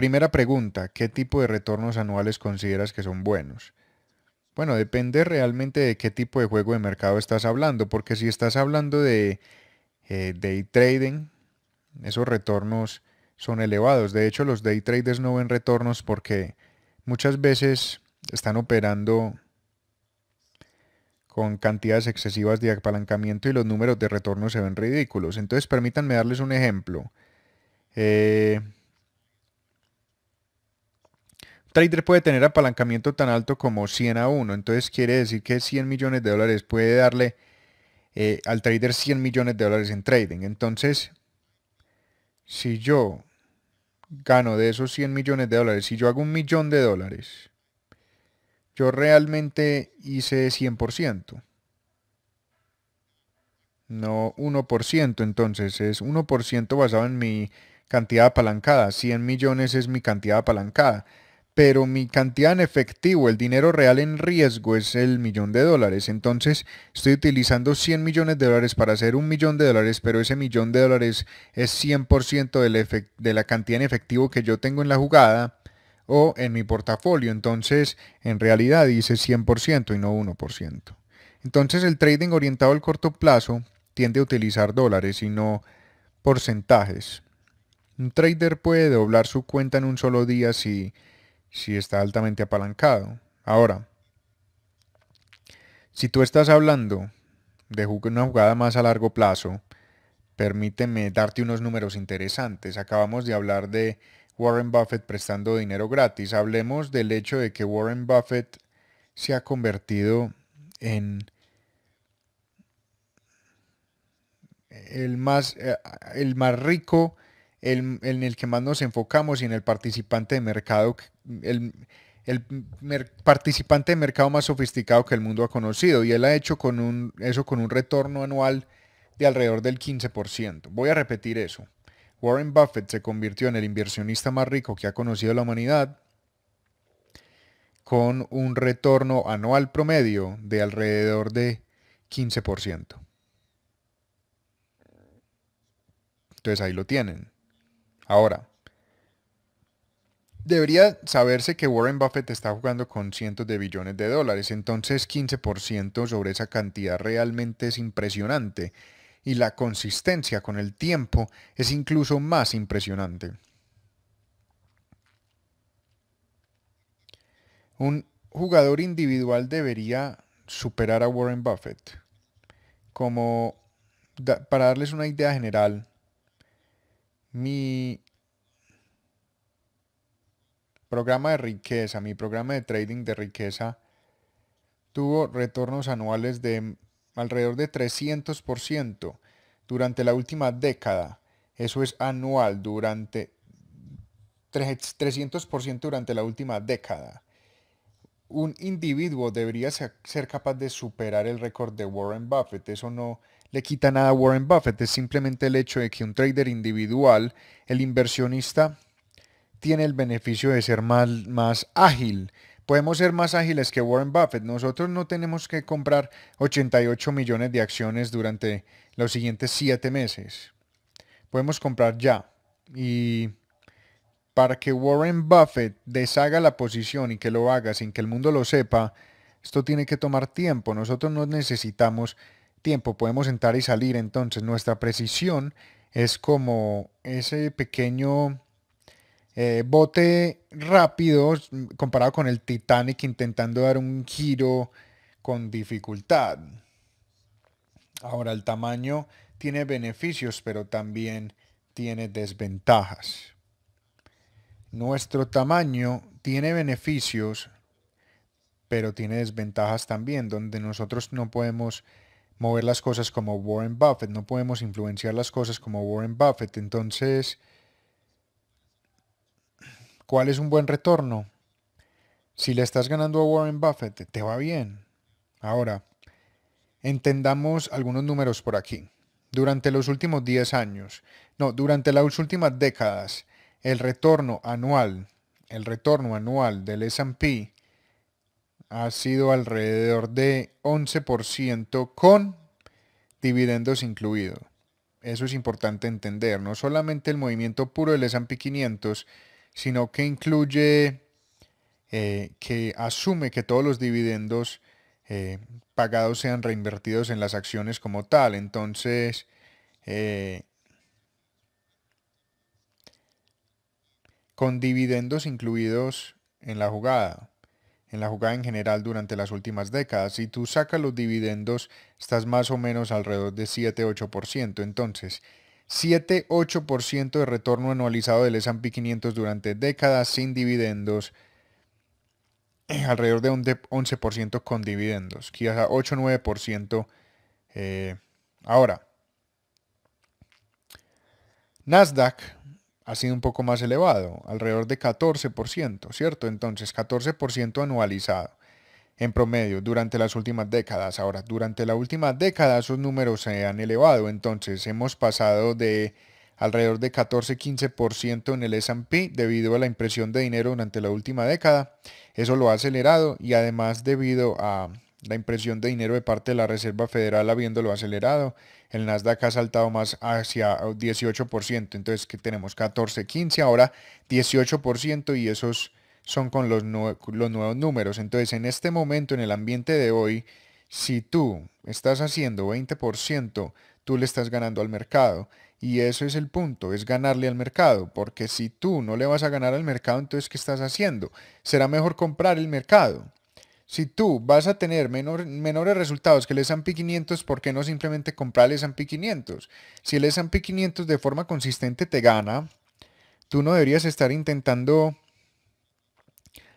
primera pregunta, ¿qué tipo de retornos anuales consideras que son buenos? Bueno, depende realmente de qué tipo de juego de mercado estás hablando, porque si estás hablando de eh, day trading, esos retornos son elevados. De hecho, los day traders no ven retornos porque muchas veces están operando con cantidades excesivas de apalancamiento y los números de retorno se ven ridículos. Entonces, permítanme darles un ejemplo. Eh, trader puede tener apalancamiento tan alto como 100 a 1. Entonces quiere decir que 100 millones de dólares puede darle eh, al trader 100 millones de dólares en trading. Entonces, si yo gano de esos 100 millones de dólares, si yo hago un millón de dólares, yo realmente hice 100%. No 1%, entonces es 1% basado en mi cantidad apalancada. 100 millones es mi cantidad apalancada pero mi cantidad en efectivo, el dinero real en riesgo es el millón de dólares. Entonces estoy utilizando 100 millones de dólares para hacer un millón de dólares, pero ese millón de dólares es 100% de, la cantidad en efectivo que yo tengo en la jugada o en mi portafolio. Entonces en realidad hice 100% y no 1%. Entonces el trading orientado al corto plazo tiende a utilizar dólares y no porcentajes. Un trader puede doblar su cuenta en un solo día si si está altamente apalancado. Ahora, si tú estás hablando de una jugada más a largo plazo, permíteme darte unos números interesantes. Acabamos de hablar de Warren Buffett prestando dinero gratis. Hablemos del hecho de que Warren Buffett se ha convertido en el más, eh, el más rico el, en el que más nos enfocamos y en el participante de mercado, el, participante de mercado más sofisticado que el mundo ha conocido. Y él ha hecho con un, eso con un retorno anual de alrededor del 15%. Voy a repetir eso. Warren Buffett se convirtió en el inversionista más rico que ha conocido la humanidad con un retorno anual promedio de alrededor de 15%. Entonces ahí lo tienen. Ahora, debería saberse que Warren Buffett está jugando con cientos de billones de dólares, entonces 15% sobre esa cantidad realmente es impresionante y la consistencia con el tiempo es incluso más impresionante. Un jugador individual debería superar a Warren Buffett. Como para darles una idea general, mi programa de riqueza, mi programa de trading de riqueza, tuvo retornos anuales de alrededor de 300% durante la última década. Eso es anual durante 300% durante la última década. Un individuo debería ser capaz de superar el récord de Warren Buffett. Eso no le quita nada a Warren Buffett, es simplemente el hecho de que un trader individual, el inversionista, tiene el beneficio de ser más, más ágil. Podemos ser más ágiles que Warren Buffett. Nosotros no tenemos que comprar 88 millones de acciones durante los siguientes 7 meses. Podemos comprar ya. Y para que Warren Buffett deshaga la posición y que lo haga sin que el mundo lo sepa, esto tiene que tomar tiempo. Nosotros no necesitamos tiempo podemos entrar y salir. Entonces nuestra precisión es como ese pequeño eh, bote rápido comparado con el Titanic intentando dar un giro con dificultad. Ahora el tamaño tiene beneficios, pero también tiene desventajas. Nuestro tamaño tiene beneficios, pero tiene desventajas también, donde nosotros no podemos mover las cosas como Warren Buffett, no podemos influenciar las cosas como Warren Buffett. Entonces, ¿cuál es un buen retorno? Si le estás ganando a Warren Buffett, te va bien. Ahora, entendamos algunos números por aquí. Durante los últimos 10 años, no, durante las últimas décadas, el retorno anual, el retorno anual del S&P ha sido alrededor de 11% con dividendos incluidos. Eso es importante entender, no solamente el movimiento puro del S&P 500, sino que incluye, eh, que asume que todos los dividendos eh, pagados sean reinvertidos en las acciones como tal. Entonces, eh, con dividendos incluidos en la jugada, en la jugada en general durante las últimas décadas. Si tú sacas los dividendos, estás más o menos alrededor de 7-8%. Entonces, 7-8% de retorno anualizado del S&P 500 durante décadas sin dividendos, alrededor de 11% con dividendos, quizás 8-9%. Eh, ahora, Nasdaq ha sido un poco más elevado, alrededor de 14%, ¿cierto? Entonces, 14% anualizado en promedio durante las últimas décadas. Ahora, durante la última década esos números se han elevado, entonces hemos pasado de alrededor de 14-15% en el S&P debido a la impresión de dinero durante la última década. Eso lo ha acelerado y además debido a la impresión de dinero de parte de la Reserva Federal habiéndolo acelerado, el Nasdaq ha saltado más hacia 18%, entonces que tenemos 14, 15, ahora 18% y esos son con los, los nuevos números. Entonces en este momento, en el ambiente de hoy, si tú estás haciendo 20%, tú le estás ganando al mercado. Y eso es el punto, es ganarle al mercado, porque si tú no le vas a ganar al mercado, entonces ¿qué estás haciendo? Será mejor comprar el mercado. Si tú vas a tener menores resultados que el S&P 500, ¿por qué no simplemente comprar el S&P 500? Si el S&P 500 de forma consistente te gana, tú no deberías estar intentando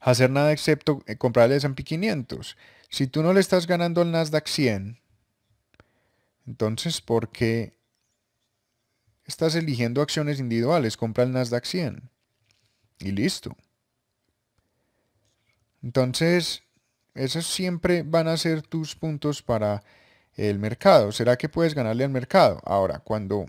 hacer nada excepto eh, comprar el S&P 500. Si tú no le estás ganando al Nasdaq 100, entonces ¿por qué estás eligiendo acciones individuales? Compra el Nasdaq 100 y listo. Entonces, esos siempre van a ser tus puntos para el mercado. ¿Será que puedes ganarle al mercado? Ahora, cuando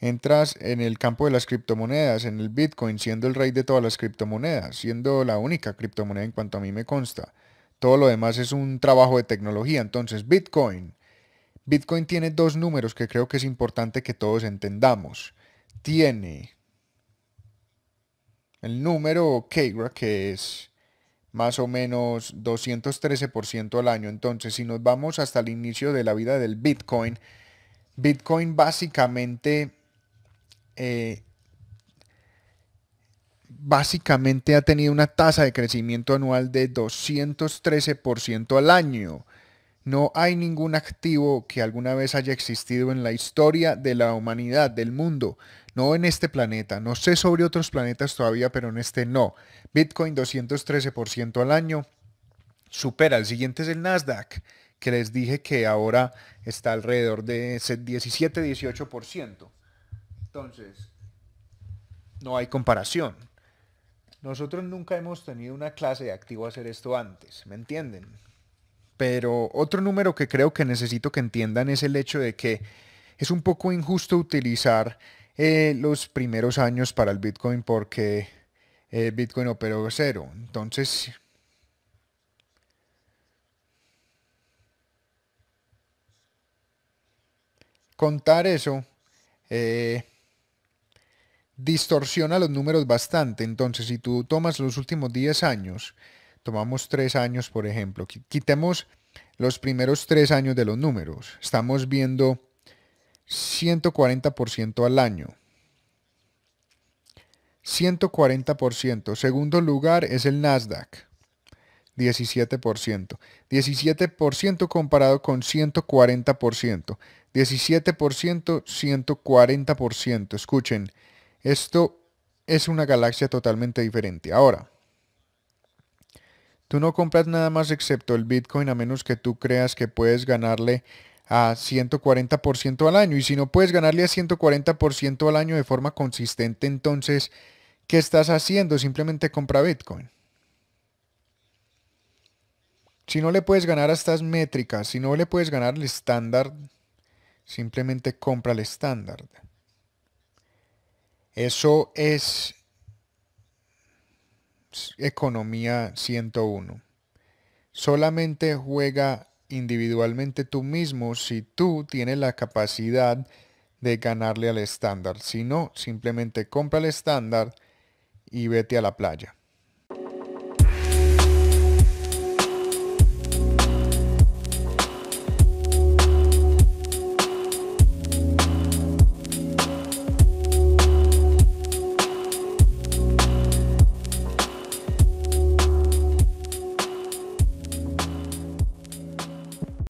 entras en el campo de las criptomonedas, en el Bitcoin, siendo el rey de todas las criptomonedas, siendo la única criptomoneda en cuanto a mí me consta. Todo lo demás es un trabajo de tecnología. Entonces, Bitcoin. Bitcoin tiene dos números que creo que es importante que todos entendamos. Tiene el número Kegra, que es más o menos 213% al año. Entonces, si nos vamos hasta el inicio de la vida del Bitcoin, Bitcoin básicamente, eh, básicamente ha tenido una tasa de crecimiento anual de 213% al año. No hay ningún activo que alguna vez haya existido en la historia de la humanidad, del mundo, no en este planeta. No sé sobre otros planetas todavía, pero en este no. Bitcoin 213% al año. Supera. El siguiente es el Nasdaq, que les dije que ahora está alrededor de 17-18%. Entonces, no hay comparación. Nosotros nunca hemos tenido una clase de activo hacer esto antes, ¿me entienden? Pero otro número que creo que necesito que entiendan es el hecho de que es un poco injusto utilizar eh, los primeros años para el Bitcoin porque eh, Bitcoin operó cero. Entonces, contar eso eh, distorsiona los números bastante. Entonces, si tú tomas los últimos 10 años, tomamos 3 años, por ejemplo, quitemos los primeros 3 años de los números. Estamos viendo 140% al año. 140%. Segundo lugar es el Nasdaq. 17%. 17% comparado con 140%. 17%, 140%. Escuchen, esto es una galaxia totalmente diferente. Ahora, tú no compras nada más excepto el Bitcoin a menos que tú creas que puedes ganarle a 140% al año. Y si no puedes ganarle a 140% al año de forma consistente, entonces, ¿qué estás haciendo? Simplemente compra Bitcoin. Si no le puedes ganar a estas métricas, si no le puedes ganar el estándar, simplemente compra el estándar. Eso es economía 101. Solamente juega individualmente tú mismo si tú tienes la capacidad de ganarle al estándar. Si no, simplemente compra el estándar y vete a la playa.